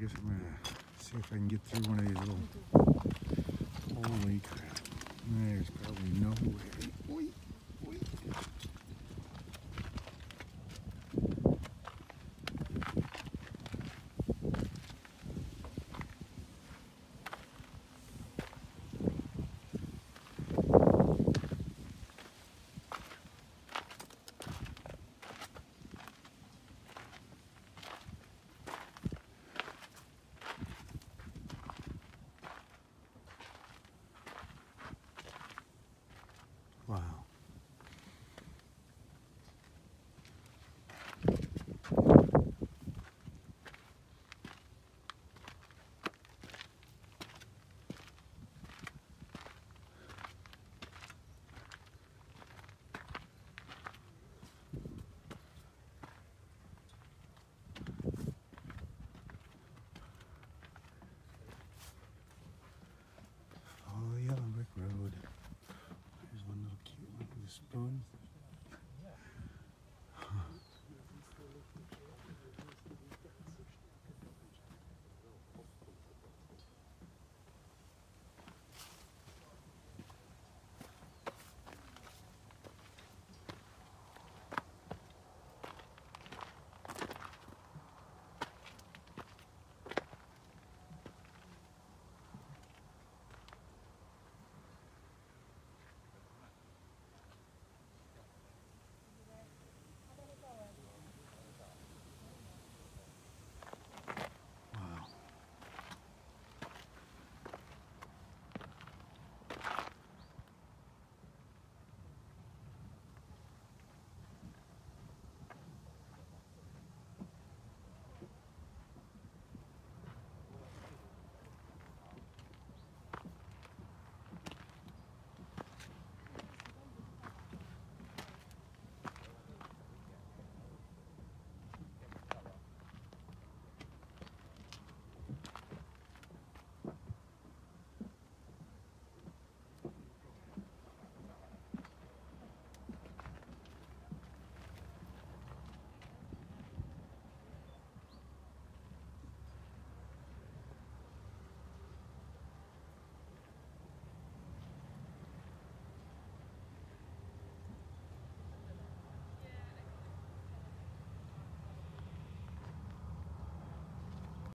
guess I'm gonna see if I can get through one of these little. Holy crap! spoon.